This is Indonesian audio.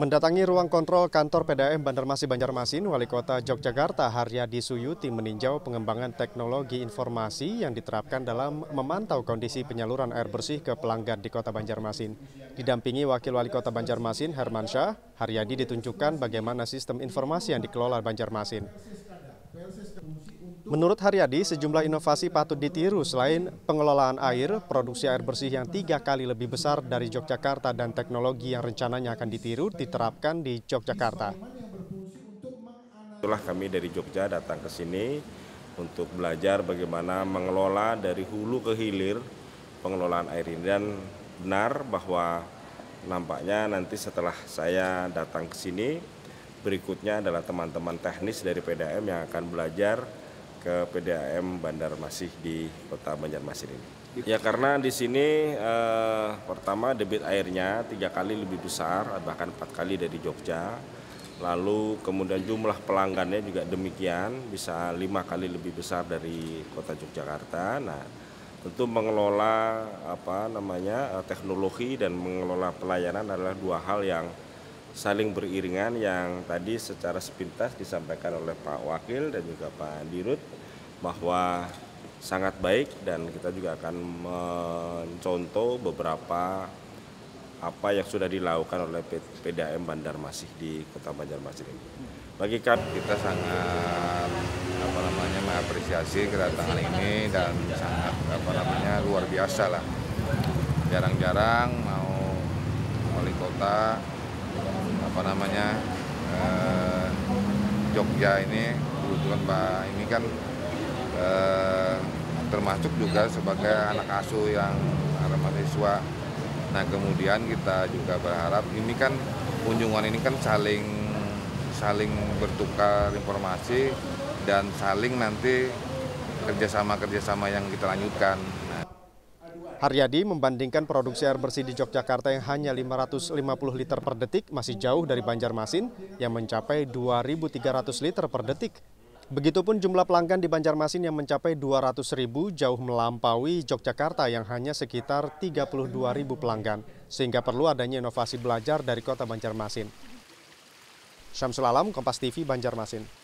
Mendatangi ruang kontrol kantor PDAM Banjarmasin Banjarmasin, Wali Kota Yogyakarta Haryadi Suyuti meninjau pengembangan teknologi informasi yang diterapkan dalam memantau kondisi penyaluran air bersih ke pelanggan di Kota Banjarmasin. Didampingi Wakil Wali Kota Banjarmasin Hermansyah, Haryadi ditunjukkan bagaimana sistem informasi yang dikelola Banjarmasin. Menurut Haryadi, sejumlah inovasi patut ditiru selain pengelolaan air, produksi air bersih yang tiga kali lebih besar dari Yogyakarta dan teknologi yang rencananya akan ditiru diterapkan di Yogyakarta. Itulah kami dari Jogja datang ke sini untuk belajar bagaimana mengelola dari hulu ke hilir pengelolaan air ini dan benar bahwa nampaknya nanti setelah saya datang ke sini berikutnya adalah teman-teman teknis dari PDAM yang akan belajar ke PDAM Bandar Masih di Kota Banjarmasin ini. Ya karena di sini eh, pertama debit airnya tiga kali lebih besar, bahkan empat kali dari Jogja. Lalu kemudian jumlah pelanggannya juga demikian, bisa lima kali lebih besar dari Kota Yogyakarta. Nah, tentu mengelola apa namanya eh, teknologi dan mengelola pelayanan adalah dua hal yang saling beriringan yang tadi secara sepintas disampaikan oleh Pak Wakil dan juga Pak Dirut bahwa sangat baik dan kita juga akan mencontoh beberapa apa yang sudah dilakukan oleh PDAM Bandar Masih di Kota Banjarmasin ini. Bagi kami kita sangat apa namanya mengapresiasi kedatangan ini dan sangat apa namanya luar biasa lah. Jarang-jarang mau wali kota apa namanya eh, Jogja ini kebetulan Pak ini kan eh, termasuk juga sebagai anak asuh yang mahasiswa. Nah kemudian kita juga berharap ini kan kunjungan ini kan saling saling bertukar informasi dan saling nanti kerjasama-kerjasama yang kita lanjutkan. Haryadi membandingkan produksi air bersih di Yogyakarta yang hanya 550 liter per detik masih jauh dari Banjarmasin yang mencapai 2.300 liter per detik. Begitupun jumlah pelanggan di Banjarmasin yang mencapai 200 ribu jauh melampaui Yogyakarta yang hanya sekitar 32 ribu pelanggan, sehingga perlu adanya inovasi belajar dari kota Banjarmasin. Syamsul Alam, Kompas TV, Banjarmasin.